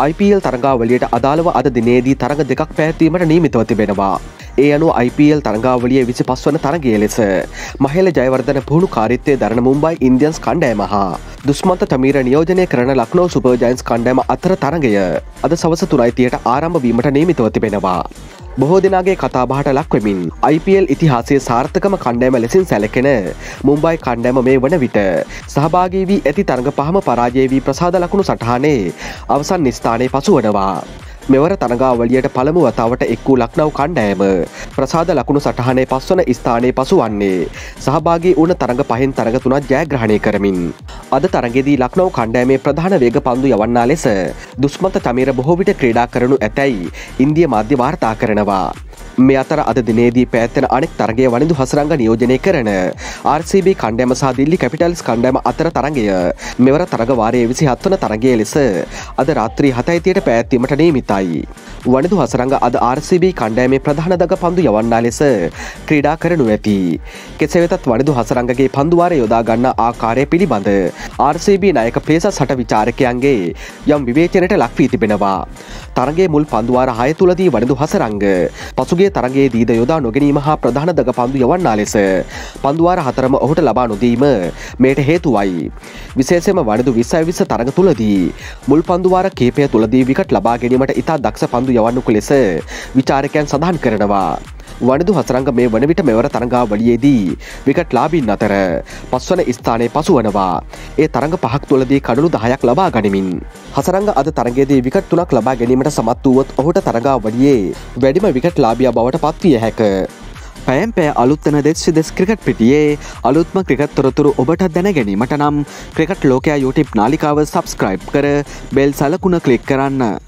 IPL තරඟාවලියට අදාළව අද දිනේදී තරඟ දෙකක් පැත්වීමට නීමිතව තිබෙනවා. ඒ අනු IPL තරඟාවලිය විසි පස්වන තරගේ ලෙස මහල ජයවර්ධන පුහුණු කාරිත්තය දරන මුම්බයි ඉන්දියන්ස් කණ්ඩෑම හා දුස්මන්ත තමීර නියෝජනය කරන ලක්නෝ සුපර්ජයින්ස් කණ්ඩෑම අතර තරගය අද සවස තුනයිතියට ආරම්භ වීමට නීමිතව තිබෙනවා. බොහෝ දෙනාගේ කතාබහට ලක්වෙමින් IPL ඉතිහාසය සාර්ථකම කණ්ඩෑම ලෙසින් සැලකෙන මුම්බයි කණ්ඩෑම මේ වන විට සහභාගී වී ඇති තරඟ පහම පරාජයවී ප්‍රසාද ලකුණු සටහනේ අවසන් නිස්ථානය පසු වනවා. මෙවර තරගාවලියට පළමු වතාවට එක් වූ ලක්නව කණ්ඩෑම ප්‍රසාද ලකුණු සටහනේ පස්වන ස්ථානය පසු වන්නේ සහභාගී වන තරඟ පහෙන් තරග තුනත් ජයග්‍රහණය කරමින්. අද තරගෙදී ලක්නව කණ්ඩෑමේ ප්‍රධාන වේග පන්දු යවන්නා ලෙස දුස්මත තමීර බොහෝවිට ක්‍රඩා කරනු ඇතැයි ඉන්දිය මාධ්‍ය වාර්තා කරනවා. මේ අතර අද දිනේදී පැත්තෙන අනෙක් තරගේ වනිදු හසරංග නියෝජනය කරන RCB කණ්ඩෑම සහ දිල්ලි කැපිටල්ස් කණ්ඩෑම අතර තරගය මෙවර තරගවාරය විසි හත්වන තරගේ ලෙස අද රාත්‍රී හතයිතියට පැත්වීමට නේමිතයි. වනිදු හසරංග අද RCB කණ්ඩෑමේ ප්‍රධාන දග පන්දු යවන්නා ලෙස ක්‍රීඩා කරනු ඇති. කෙසෙවෙතත් වනිදු හසරංගගේ පන්දුවාර යොදා ගන්න ආකාරය පිළිබඳ RCB නායක පේස සට විචාරකයන්ගේ යම් විවේචනයට ලක්වී තිබෙනවා. තරගේ මුල් පන්දුවාර හය තුළදී වනිදු හසරංග පසුගේ පසුගේ තරගේ දීද යොදා නොගැනීම හා ප්‍රධාන දග පන්දු යවන්නා ලෙස පන්දුවාර හතරම ඔහුට ලබා නොදීම මේට හේතුවයි. විශේෂම වනදු විස්සයි විස්ස තරඟ තුළදී. මුල් පන්දුවාර කේපය තුළදී විකට ලබා ගැනීමට ඉතා දක්ෂ පන්දු යවන්නකු ලෙස විචාරකයන් සඳහන් කරනවා. වනදු හසරංග මේ වන විට මෙවර තරඟා වලියේදී විකට ලාබින් අතර පස්වන ස්ථානය පසු වනවා. ඒ තරඟ පහක් තුළදී කඩුණු දහයක් ලබා ගනිමින්. හසරංග අද තරගේදී විකට තුනක් ලබා ගැනීමට සමත් වුවොත් ඔහුට තරඟා වලියේ වැඩිම විකට ලාබිය බවට පත්විය හැක. පැම් පෑ අලුත්තන දෙස් දෙස් ක්‍රිකට් පිටියේ අලුත්ම ක්‍රිකත් තොරතුරු ඔබට දැන ගැනීමට නම් ක්‍රිකට් ලෝකයා YouTube නාලිකාව සබස්ක්‍රයිබ් කර බෙල් සලකුණ කලික් කරන්න.